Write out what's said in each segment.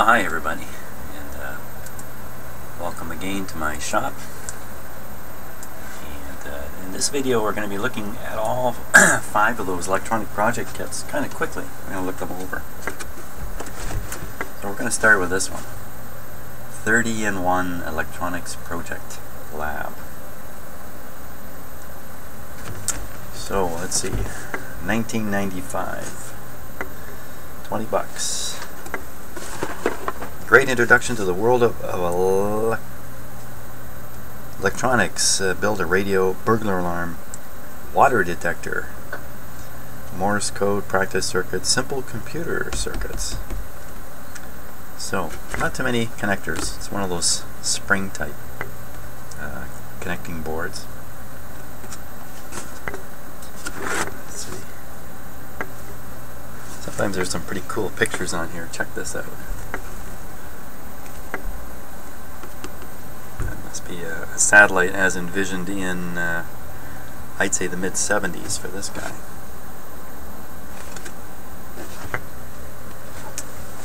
Well, hi everybody, and uh, welcome again to my shop. And uh, in this video we're going to be looking at all five of those electronic project kits kind of quickly. We're going to look them over. So we're going to start with this one. 30 in 1 Electronics Project Lab. So let's see, 1995, 20 bucks. Great introduction to the world of, of ele electronics. Uh, build a radio burglar alarm, water detector, Morse code practice circuits, simple computer circuits. So, not too many connectors. It's one of those spring type uh, connecting boards. Sometimes there's some pretty cool pictures on here. Check this out. be a, a satellite as envisioned in, uh, I'd say, the mid 70s for this guy.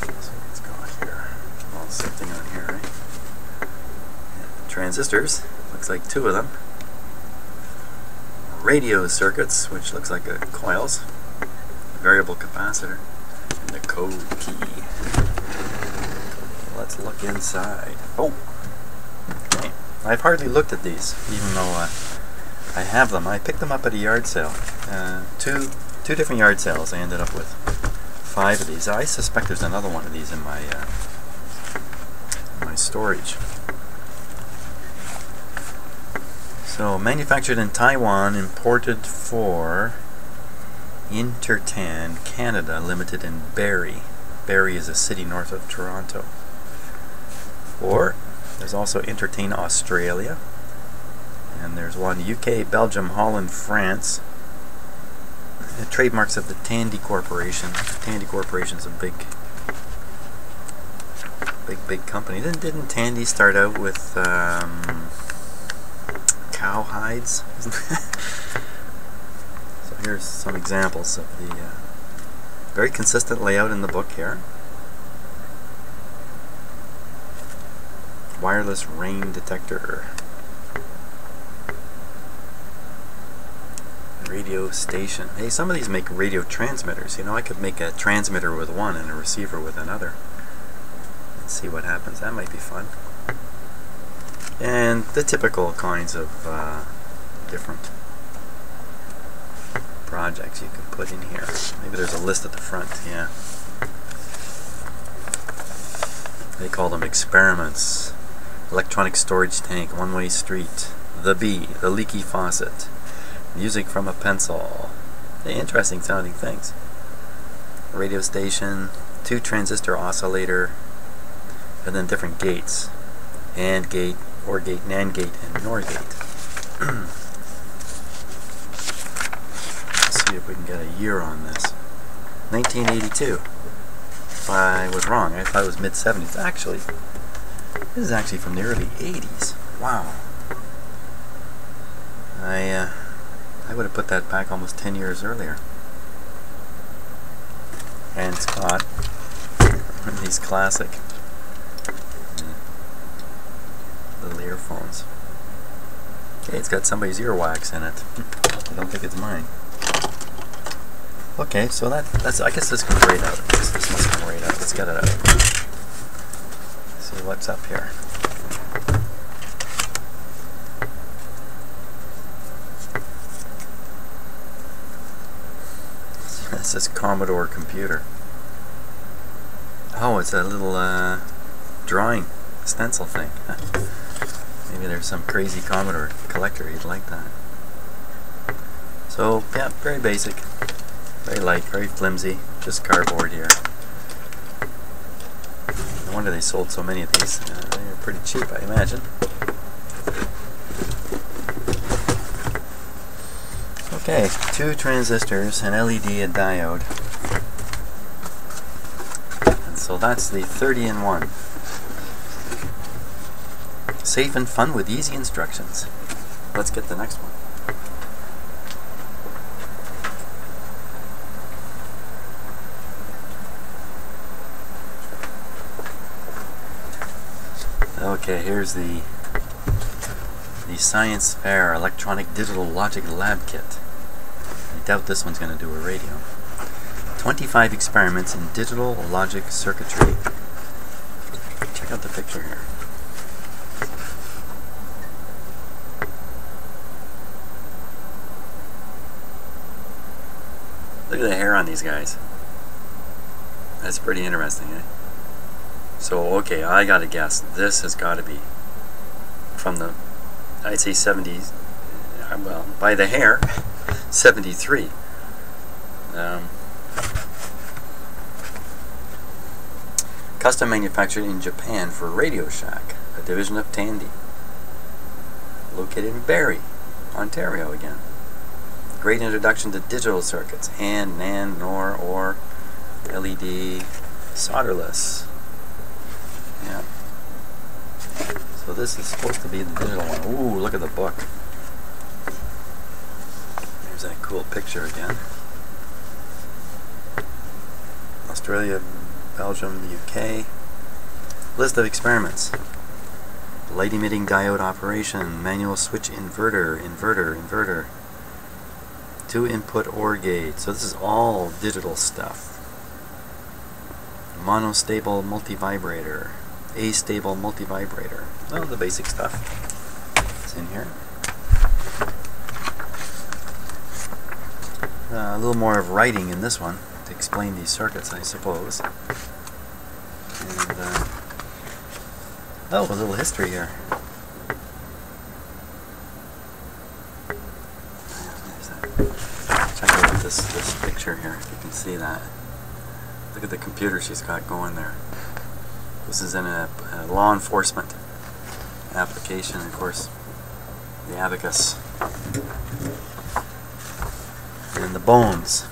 So let's go here. All something on here, right? Yeah. Transistors, looks like two of them. Radio circuits, which looks like a coils. Variable capacitor. And the code key. Let's look inside. Oh! I've hardly looked at these, even though uh, I have them. I picked them up at a yard sale. Uh, two, two different yard sales. I ended up with five of these. I suspect there's another one of these in my uh, my storage. So, manufactured in Taiwan, imported for Intertan Canada, limited in Barrie. Barrie is a city north of Toronto. Or there's also Intertan Australia. And there's one UK, Belgium, Holland, France. The trademarks of the Tandy Corporation. Tandy Corporation's a big, big, big company. Then didn't Tandy start out with um, cow hides? so here's some examples of the uh, very consistent layout in the book here. Wireless rain detector. Radio station. Hey, some of these make radio transmitters. You know, I could make a transmitter with one and a receiver with another. Let's see what happens. That might be fun. And the typical kinds of uh, different projects you can put in here. Maybe there's a list at the front, yeah. They call them experiments electronic storage tank, one-way street, the bee, the leaky faucet, music from a pencil. The interesting sounding things. Radio station, two transistor oscillator, and then different gates. AND gate, OR gate, NAND gate, and NOR gate. Let's see if we can get a year on this. 1982. If I was wrong, I thought it was mid-70s. Actually, this is actually from the early 80s. Wow. I, uh, I would have put that back almost 10 years earlier. And Scott, these classic little earphones. Okay, it's got somebody's earwax in it. I don't think it's mine. Okay, so that that's I guess this comes right out. This, this must come right out. Let's get it out what's up here. This is Commodore computer. Oh, it's a little uh, drawing stencil thing. Maybe there's some crazy Commodore collector would like that. So, yeah, very basic. Very light, very flimsy. Just cardboard here wonder they sold so many of these. Uh, they're pretty cheap, I imagine. Okay, two transistors, an LED, a diode. And so that's the 30 in 1. Safe and fun with easy instructions. Let's get the next one. Okay, here's the the Science Fair Electronic Digital Logic Lab Kit. I doubt this one's going to do a radio. 25 experiments in digital logic circuitry. Check out the picture here. Look at the hair on these guys. That's pretty interesting, eh? So, okay, I gotta guess. This has got to be from the, I'd say 70s, uh, well, by the hair, 73. Um, custom manufactured in Japan for Radio Shack, a division of Tandy. Located in Barrie, Ontario again. Great introduction to digital circuits, AND, NAND, NOR, OR, LED, solderless. Yeah. So this is supposed to be the digital one. Ooh, look at the book. There's that cool picture again. Australia, Belgium, UK. List of experiments. Light emitting diode operation, manual switch inverter, inverter, inverter. Two input OR gate. So this is all digital stuff. Monostable multivibrator. A-stable multivibrator. Oh, the basic stuff. It's in here. Uh, a little more of writing in this one to explain these circuits, I suppose. And, uh, oh, a little history here. Check out this, this picture here, if you can see that. Look at the computer she's got going there. This is in a, a law enforcement application, of course, the abacus. And the bones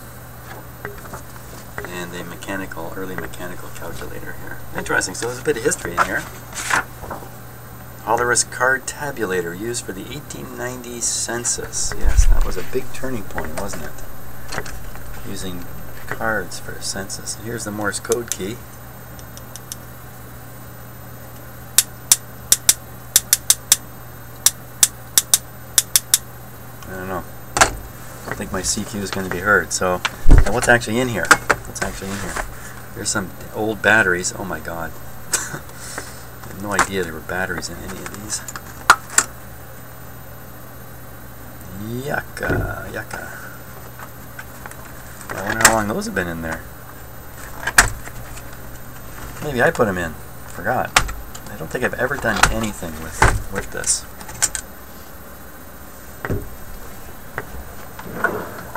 and a mechanical, early mechanical calculator here. Interesting, so there's a bit of history in here. Hollerith card tabulator used for the 1890 census. Yes, that was a big turning point, wasn't it? Using cards for a census. Here's the Morse code key. I don't know. I don't think my CQ is going to be heard. So, what's actually in here? What's actually in here? There's some old batteries. Oh my god. I had no idea there were batteries in any of these. Yucca, yucca. I wonder how long those have been in there. Maybe I put them in. Forgot. I don't think I've ever done anything with with this.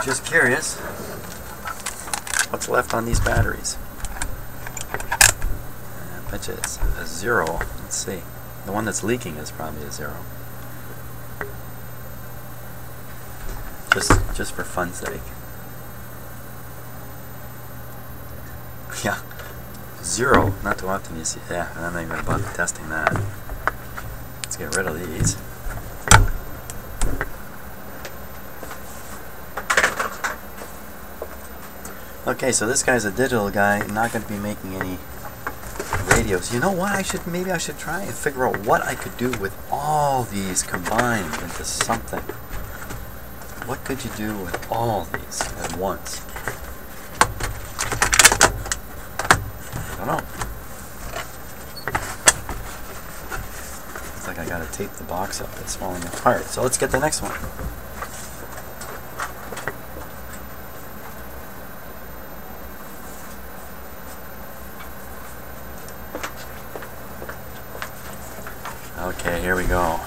Just curious. What's left on these batteries? I bet you it's a zero. Let's see. The one that's leaking is probably a zero. Just just for fun's sake. Yeah. Zero. Not too often you see. Yeah, I'm not even about testing that. Let's get rid of these. Okay, so this guy's a digital guy, not going to be making any radios. You know what? I should maybe I should try and figure out what I could do with all these combined into something. What could you do with all these at once? I don't know. Looks like I gotta tape the box up. It's falling apart. So let's get the next one. Okay, here we go.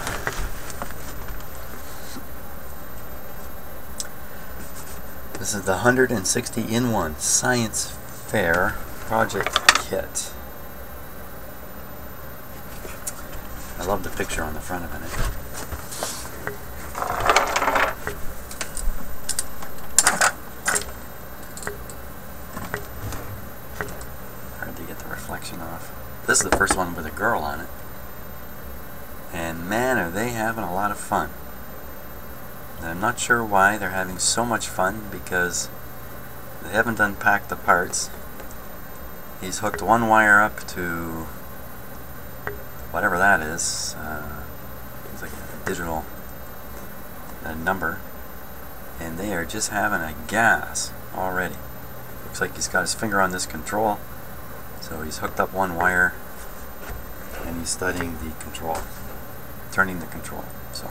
This is the 160 in 1 Science Fair Project Kit. I love the picture on the front of it. Hard to get the reflection off. This is the first one with a girl on it. And man, are they having a lot of fun. I'm not sure why they're having so much fun because they haven't unpacked the parts. He's hooked one wire up to whatever that is. Uh, it's like a digital a number. And they are just having a gas already. Looks like he's got his finger on this control. So he's hooked up one wire and he's studying the control, turning the control. So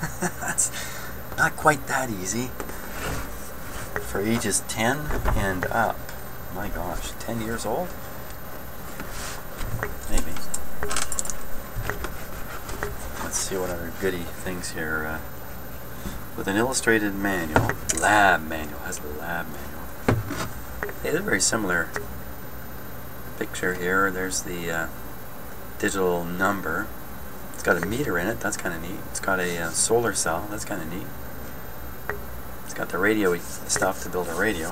that's not quite that easy for ages 10 and up. My gosh, 10 years old? Maybe. Let's see what other goody things here. Uh, with an illustrated manual, lab manual, has a lab manual. Hey, they're very similar picture here. There's the uh, digital number. It's got a meter in it, that's kind of neat. It's got a uh, solar cell, that's kind of neat. Got the radio stuff to build a radio.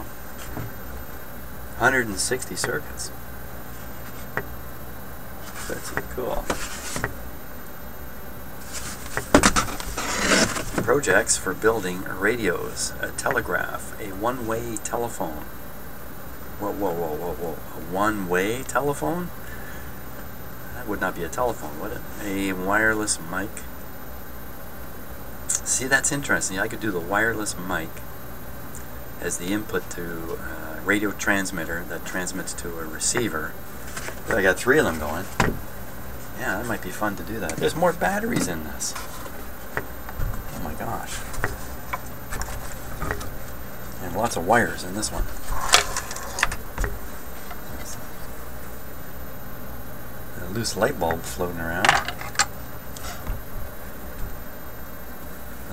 160 circuits. That's cool. Projects for building radios, a telegraph, a one-way telephone. Whoa, whoa, whoa, whoa, whoa. A one-way telephone? That would not be a telephone, would it? A wireless mic. See, that's interesting. I could do the wireless mic as the input to a radio transmitter that transmits to a receiver. I got three of them going. Yeah, that might be fun to do that. There's more batteries in this. Oh my gosh. And lots of wires in this one. A loose light bulb floating around.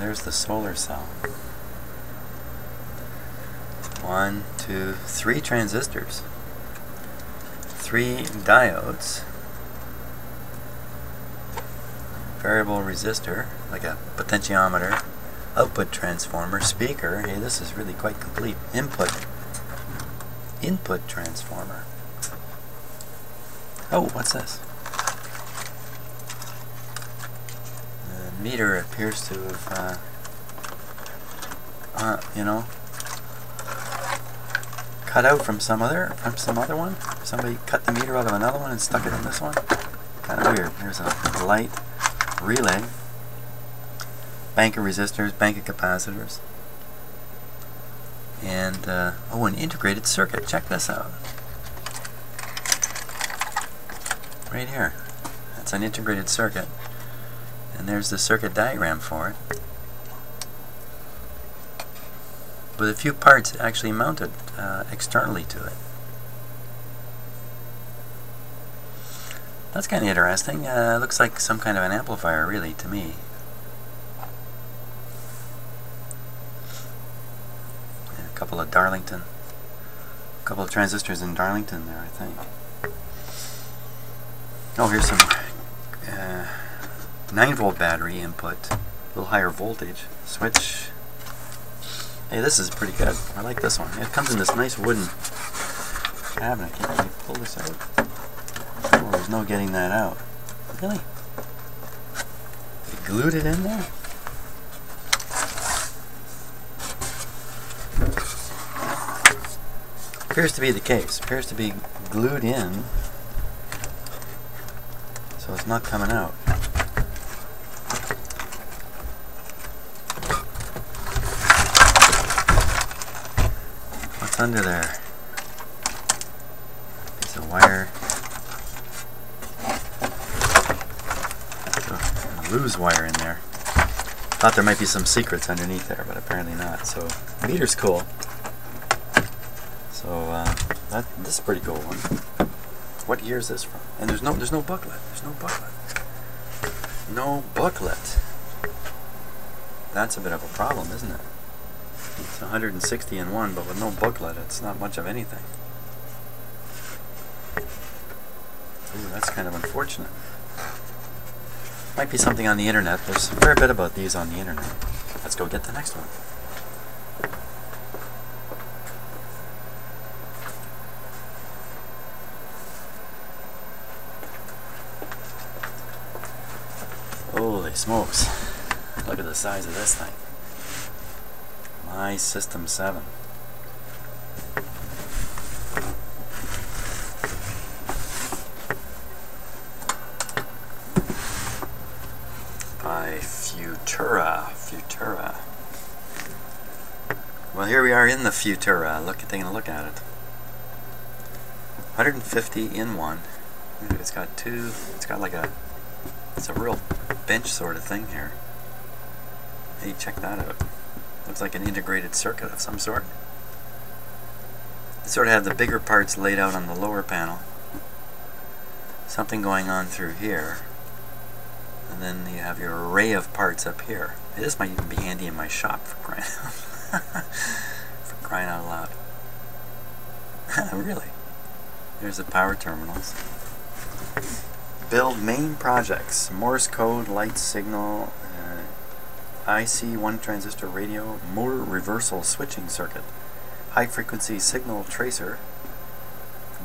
There's the solar cell. One, two, three transistors. Three diodes. Variable resistor, like a potentiometer. Output transformer, speaker. Hey, this is really quite complete. Input. Input transformer. Oh, what's this? The meter appears to have, uh, uh, you know, cut out from some other from some other one. Somebody cut the meter out of another one and stuck it in this one. Kind of weird. There's a light relay, bank of resistors, bank of capacitors, and uh, oh, an integrated circuit. Check this out. Right here. That's an integrated circuit. And there's the circuit diagram for it. with a few parts actually mounted uh, externally to it. That's kind of interesting. Uh, looks like some kind of an amplifier, really, to me. And a couple of Darlington, a couple of transistors in Darlington there, I think. Oh, here's some 9 volt battery input, a little higher voltage. Switch Hey, this is pretty good. I like this one. It comes in this nice wooden cabinet. Can you pull this out? Oh, there's no getting that out. Really? They glued it in there? Appears to be the case. Appears to be glued in. So it's not coming out. Under there? Piece of wire. Oh, lose wire in there. Thought there might be some secrets underneath there, but apparently not. So meter's cool. So uh, that this is a pretty cool one. What year is this from? And there's no there's no booklet. There's no booklet. No booklet. That's a bit of a problem, isn't it? It's 160 in one, but with no booklet, it's not much of anything. Ooh, that's kind of unfortunate. Might be something on the internet. There's a fair bit about these on the internet. Let's go get the next one. Holy smokes. Look at the size of this thing. My System 7. By Futura. Futura. Well, here we are in the Futura. Look, taking a look at it. 150 in one. It's got two. It's got like a. It's a real bench sort of thing here. Hey, check that out. Looks like an integrated circuit of some sort. Sort of have the bigger parts laid out on the lower panel. Something going on through here. And then you have your array of parts up here. This might even be handy in my shop for crying out, for crying out loud. really? There's the power terminals. Build main projects. Morse code, light signal, IC one transistor radio, motor reversal switching circuit, high frequency signal tracer,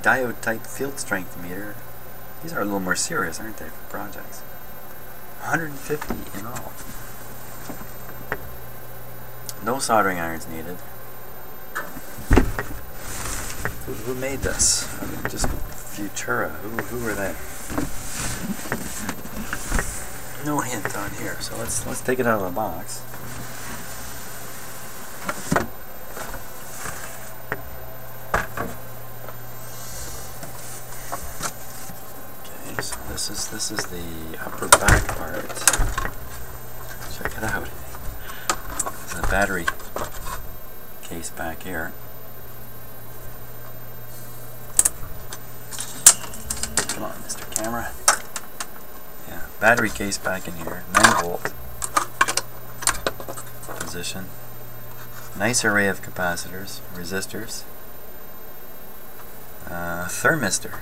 diode type field strength meter. These are a little more serious, aren't they, for projects? 150 in all. No soldering irons needed. Who, who made this? I mean, just Futura. Who, who were they? No hint on here, so let's let's take it out of the box. Okay, so this is this is the upper back part. Check it out. There's a battery case back here. Come on, Mr. Camera. Yeah, battery case back in here, 9 volt position. Nice array of capacitors, resistors. Uh, thermistor.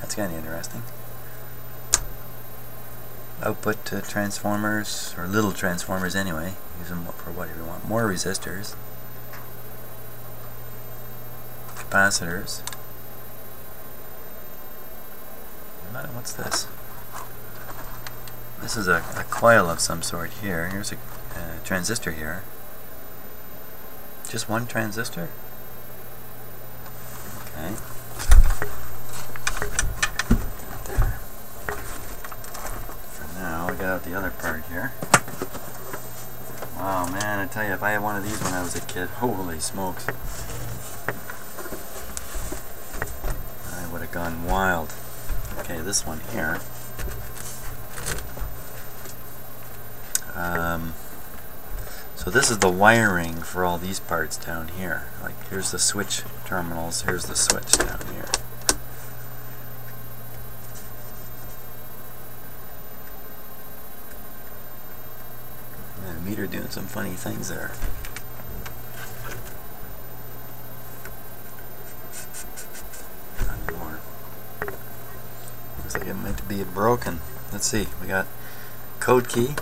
That's kind of interesting. Output transformers, or little transformers anyway. Use them for whatever you want. More resistors. Capacitors. What's this? This is a, a coil of some sort here. Here's a uh, transistor here. Just one transistor? Okay. For now, we got out the other part here. Wow, man, I tell you, if I had one of these when I was a kid, holy smokes. I would have gone wild. Okay, this one here. Um, so this is the wiring for all these parts down here. Like here's the switch terminals, here's the switch down here. And meter doing some funny things there. Looks like it might be broken. Let's see. We got code key,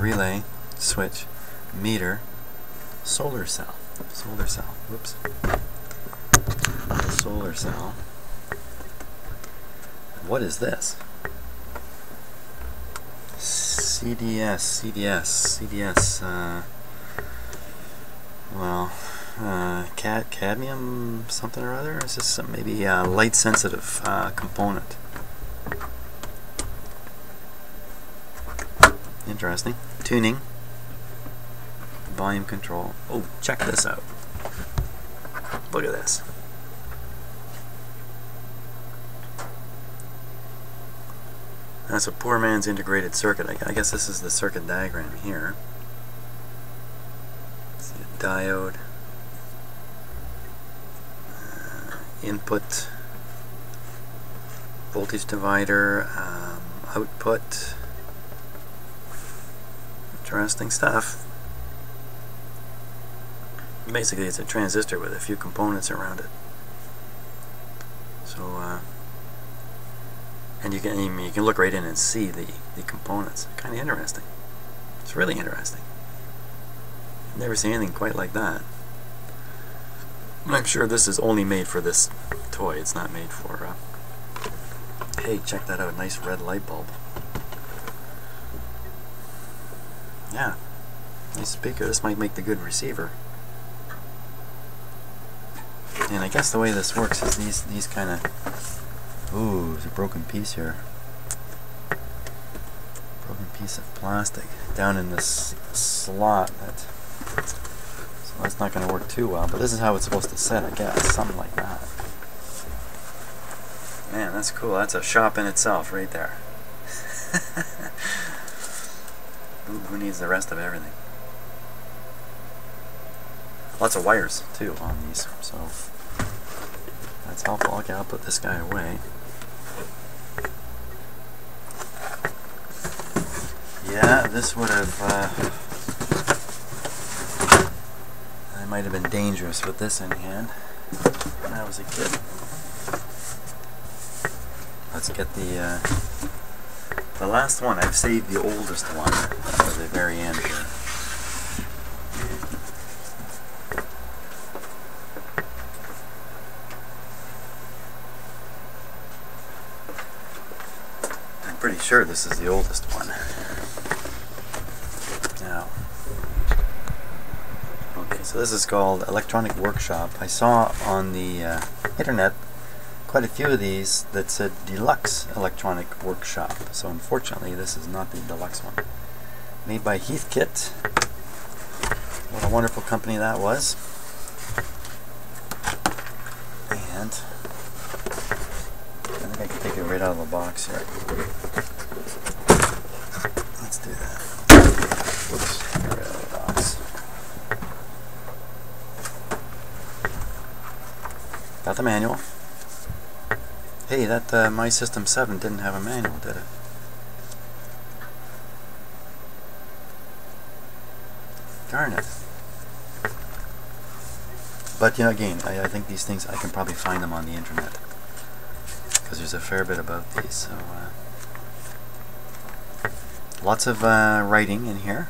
relay, switch, meter, solar cell. Solar cell. Whoops. Solar cell. What is this? CDS, CDS, CDS. Uh, well, uh, cad cadmium something or other? Is this maybe a light sensitive uh, component? Interesting. Tuning. Volume control. Oh, check this out. Look at this. That's a poor man's integrated circuit. I guess this is the circuit diagram here. See diode. Uh, input. Voltage divider. Um, output. Interesting stuff. Basically, it's a transistor with a few components around it. So, uh, and you can you can look right in and see the the components. Kind of interesting. It's really interesting. I've never seen anything quite like that. I'm sure this is only made for this toy. It's not made for. Uh, hey, check that out! Nice red light bulb. Yeah. Nice speaker. This might make the good receiver. And I guess the way this works is these these kind of... Ooh, there's a broken piece here. Broken piece of plastic. down in this slot. That, so that's not going to work too well. But this is how it's supposed to sit, I guess. Something like that. Man, that's cool. That's a shop in itself right there. who, who needs the rest of everything? Lots of wires, too, on these. So that's helpful. Okay, I'll put this guy away. Yeah, this would have, uh, I might have been dangerous with this in hand when I was a kid. Let's get the, uh, the last one. I've saved the oldest one for the very end here. I'm pretty sure this is the oldest one. Now, Okay, so this is called Electronic Workshop. I saw on the uh, internet quite a few of these that said Deluxe Electronic Workshop. So unfortunately this is not the deluxe one. Made by Heathkit. What a wonderful company that was. And I think I can take it right out of the box here. Let's do that. Whoops. Got the manual. Hey, that uh, My System 7 didn't have a manual, did it? Darn it. But, you know, again, I, I think these things, I can probably find them on the internet. Because there's a fair bit about these, so... Uh, lots of uh, writing in here.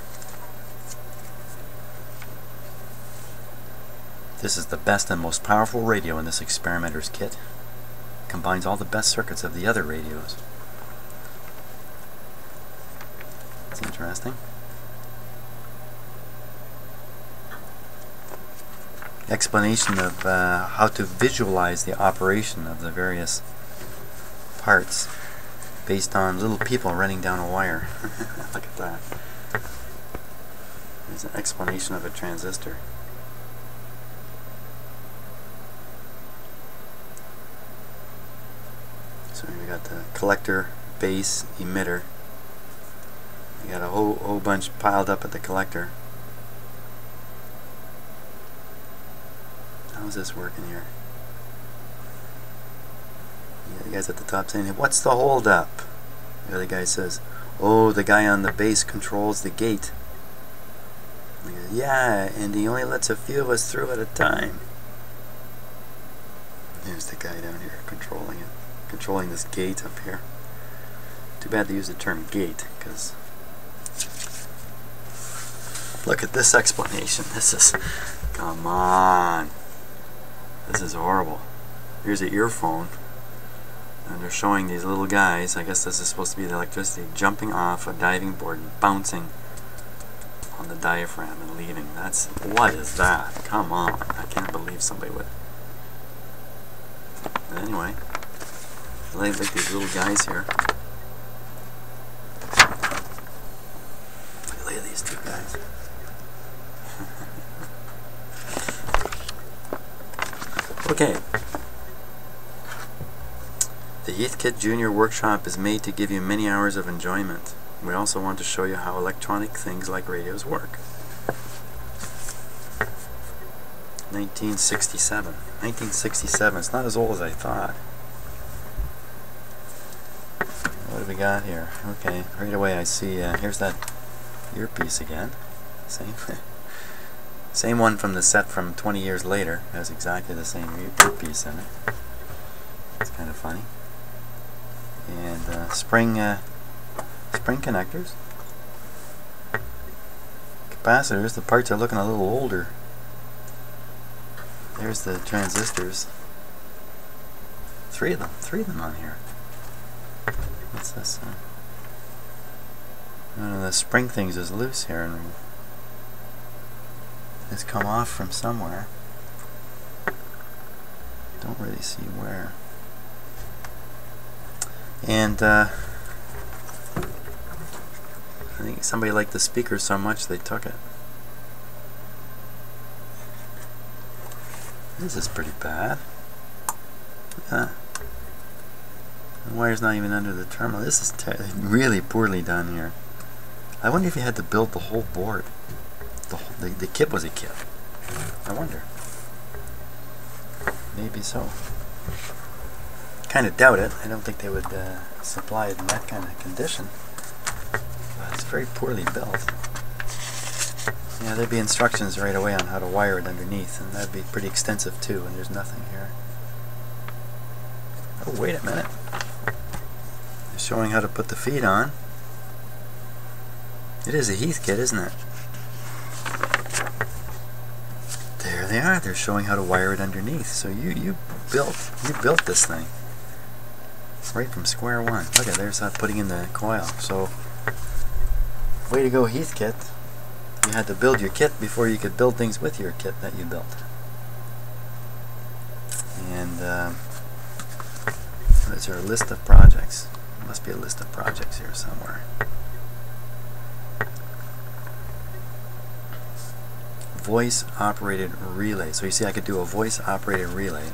This is the best and most powerful radio in this experimenter's kit. Combines all the best circuits of the other radios. It's interesting. Explanation of uh, how to visualize the operation of the various parts based on little people running down a wire. Look at that. There's an explanation of a transistor. So we got the collector, base, emitter. We got a whole, whole bunch piled up at the collector. How's this working here? Yeah, the guy's at the top saying, what's the hold up? The other guy says, oh, the guy on the base controls the gate. Goes, yeah, and he only lets a few of us through at a time. There's the guy down here controlling it controlling this gate up here. Too bad they use the term gate, because look at this explanation. This is, come on. This is horrible. Here's an earphone, and they're showing these little guys, I guess this is supposed to be the electricity, jumping off a diving board and bouncing on the diaphragm and leaving. That's, what is that? Come on. I can't believe somebody would. Anyway. I like these little guys here. Look at these two guys. okay. The Heathkit Junior Workshop is made to give you many hours of enjoyment. We also want to show you how electronic things like radios work. 1967. 1967. It's not as old as I thought. We got here? Okay, right away I see, uh, here's that earpiece again. Same, same one from the set from 20 years later. It has exactly the same earpiece in it. It's kind of funny. And uh, spring, uh, spring connectors. Capacitors, the parts are looking a little older. There's the transistors. Three of them, three of them on here. What's this? Uh, one of the spring things is loose here and it's come off from somewhere. Don't really see where. And I think somebody liked the speaker so much they took it. This is pretty bad. Yeah. The wire's not even under the terminal. This is really poorly done here. I wonder if you had to build the whole board. The, whole, the, the kit was a kit. I wonder. Maybe so. Kind of doubt it. I don't think they would uh, supply it in that kind of condition. But it's very poorly built. Yeah, there'd be instructions right away on how to wire it underneath, and that'd be pretty extensive too, and there's nothing here. Oh, wait a minute. Showing how to put the feet on. It is a Heath kit, isn't it? There they are. They're showing how to wire it underneath. So you you built you built this thing right from square one. Look at there's that putting in the coil. So way to go, Heath kit. You had to build your kit before you could build things with your kit that you built. And uh, is there a list of projects? Must be a list of projects here somewhere. Voice operated relay. So you see I could do a voice operated relay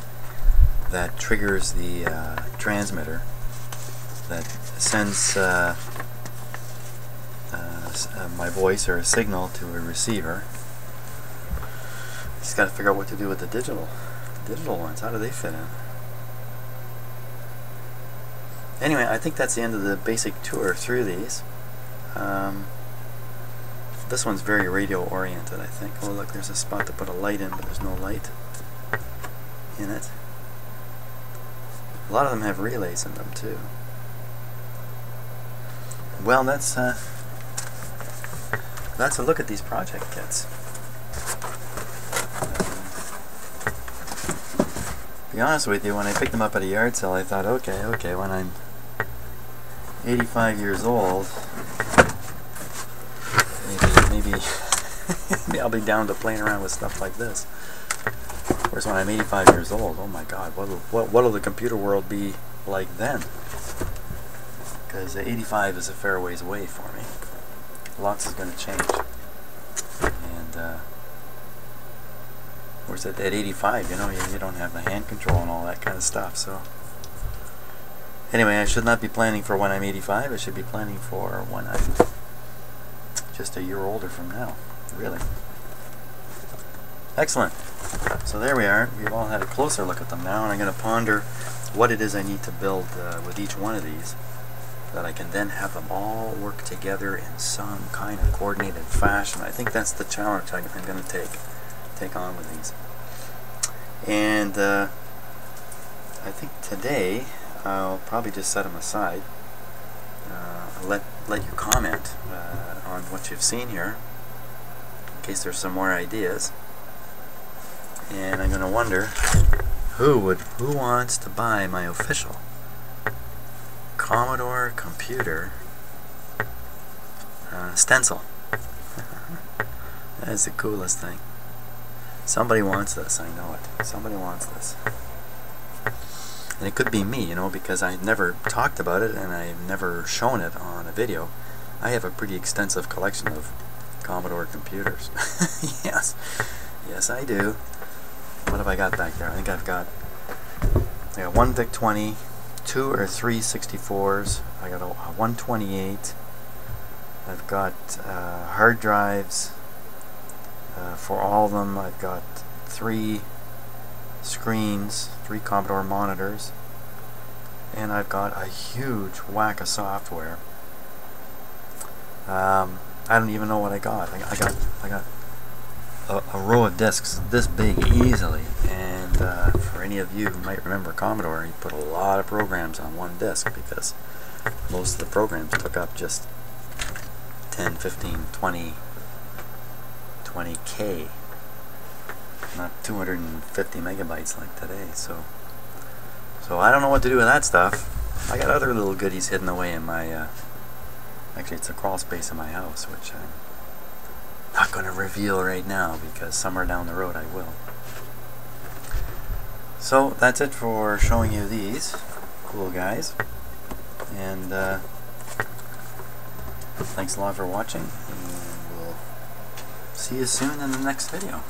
that triggers the uh, transmitter that sends uh, uh, my voice or a signal to a receiver. Just got to figure out what to do with the digital, the digital ones. How do they fit in? Anyway, I think that's the end of the basic tour through these. Um, this one's very radio oriented, I think. Oh, look, there's a spot to put a light in, but there's no light in it. A lot of them have relays in them, too. Well, that's uh, that's a look at these project kits. be honest with you, when I picked them up at a yard sale, I thought, okay, okay, when I'm 85 years old, maybe, maybe, I'll be down to playing around with stuff like this. Of course, when I'm 85 years old, oh my God, what will, what will the computer world be like then? Because 85 is a fair ways away for me lots is going to change. And, uh, of course, at, at 85, you know, you, you don't have the hand control and all that kind of stuff, so. Anyway, I should not be planning for when I'm 85, I should be planning for when I'm just a year older from now, really. Excellent. So there we are. We've all had a closer look at them now, and I'm going to ponder what it is I need to build uh, with each one of these that I can then have them all work together in some kind of coordinated fashion. I think that's the challenge I'm going to take take on with these. And uh, I think today I'll probably just set them aside. Uh, let let you comment uh, on what you've seen here, in case there's some more ideas. And I'm going to wonder who would who wants to buy my official Commodore computer uh, stencil. that is the coolest thing. Somebody wants this, I know it. Somebody wants this. And it could be me, you know, because I never talked about it and I've never shown it on a video. I have a pretty extensive collection of Commodore computers. yes. Yes, I do. What have I got back there? I think I've got, I got one VIC-20, two or three 64s. I got a, a 128. I've got uh, hard drives uh, for all of them. I've got three screens, three Commodore monitors, and I've got a huge whack of software. Um, I don't even know what I got. I, I got I got a, a, row of discs this big easily, and uh, for any of you who might remember Commodore, you put a lot of programs on one disk because most of the programs took up just 10, 15, 20, 20k, not 250 megabytes like today. So, so I don't know what to do with that stuff. I got other little goodies hidden away in my. Uh, actually, it's a crawl space in my house, which I'm not going to reveal right now because somewhere down the road I will. So that's it for showing you these cool guys. And uh, Thanks a lot for watching, and we'll see you soon in the next video.